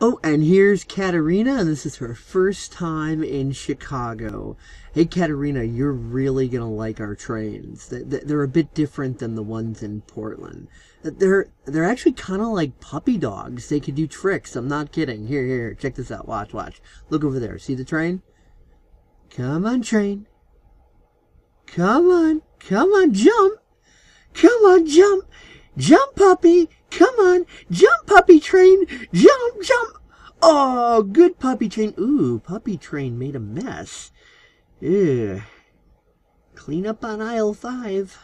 Oh, and here's Katerina, and this is her first time in Chicago. Hey, Katerina, you're really going to like our trains. They're a bit different than the ones in Portland. Uh, they're, they're actually kind of like puppy dogs. They can do tricks. I'm not kidding. Here, here, check this out. Watch, watch. Look over there. See the train? Come on, train. Come on. Come on, jump. Come on, jump. Jump, puppy. Come on. Jump, puppy train. Jump, jump. Oh, good puppy train. Ooh, puppy train made a mess. Ugh. Clean up on aisle five.